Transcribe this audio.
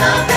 love.